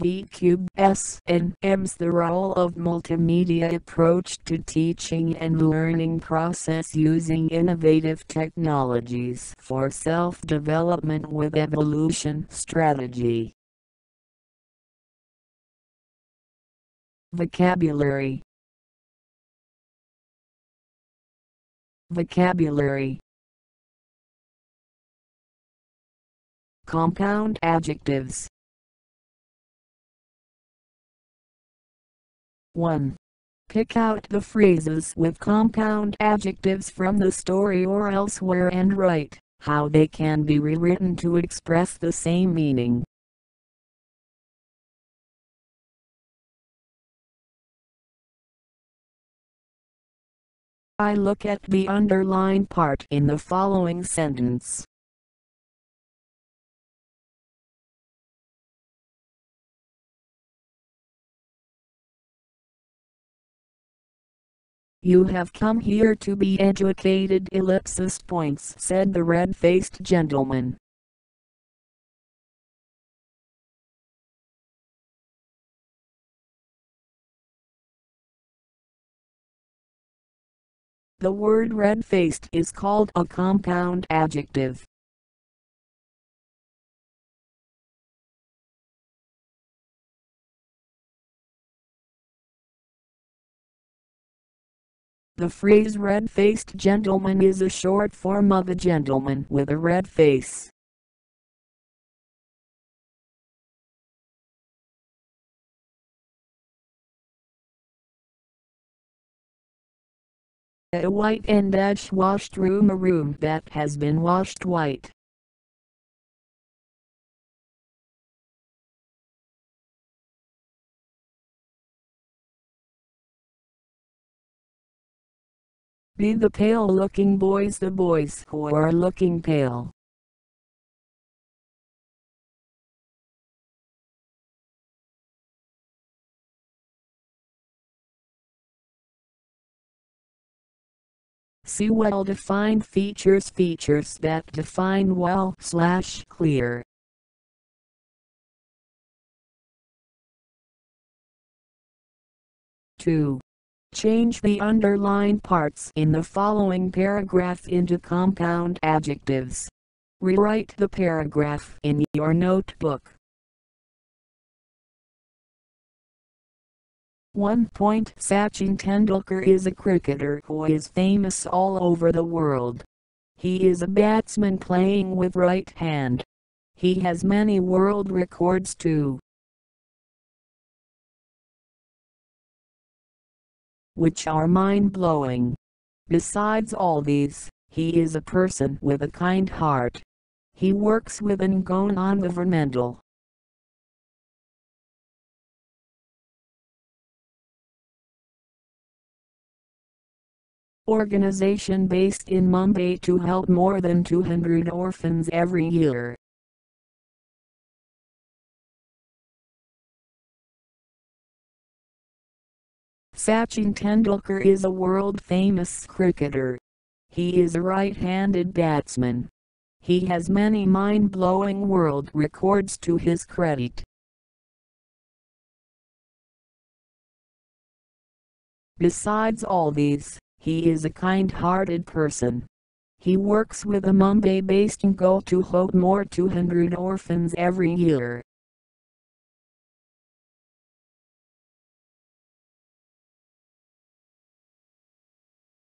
V Cube S and M's the role of multimedia approach to teaching and learning process using innovative technologies for self-development with evolution strategy. Vocabulary. Vocabulary. Compound adjectives 1. Pick out the phrases with compound adjectives from the story or elsewhere and write how they can be rewritten to express the same meaning. I look at the underlined part in the following sentence. You have come here to be educated ellipsis points said the red-faced gentleman. The word red-faced is called a compound adjective. The phrase red-faced gentleman is a short form of a gentleman with a red face. A white and ash washed room a room that has been washed white. Be the pale looking boys the boys who are looking pale. See well defined features features that define well slash clear. Two. Change the underlined parts in the following paragraph into compound adjectives. Rewrite the paragraph in your notebook. 1 point Sachin Tendulkar is a cricketer who is famous all over the world. He is a batsman playing with right hand. He has many world records too. Which are mind-blowing. Besides all these, he is a person with a kind heart. He works with an non-governmental. organization based in Mumbai to help more than 200 orphans every year. Sachin Tendulkar is a world-famous cricketer. He is a right-handed batsman. He has many mind-blowing world records to his credit. Besides all these, he is a kind-hearted person. He works with a Mumbai-based NGO to help more 200 orphans every year.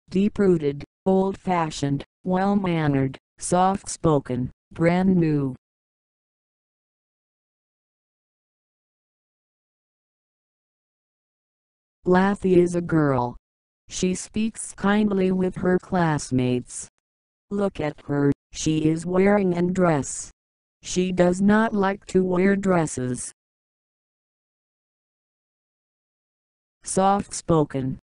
Deep-rooted, old-fashioned, well-mannered, soft-spoken, brand new. Lathy is a girl. She speaks kindly with her classmates. Look at her, she is wearing a dress. She does not like to wear dresses. Soft-spoken,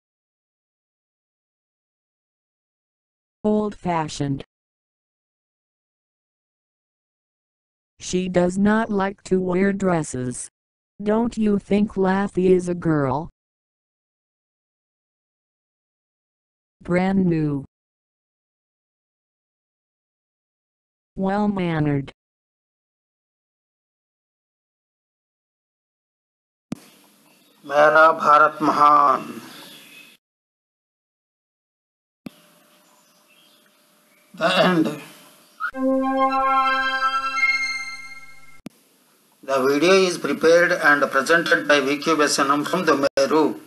old-fashioned. She does not like to wear dresses. Don't you think Lathy is a girl? Brand new. Well-mannered. मेरा भारत महान The end. The video is prepared and presented by VQ Besanam from Dommeru.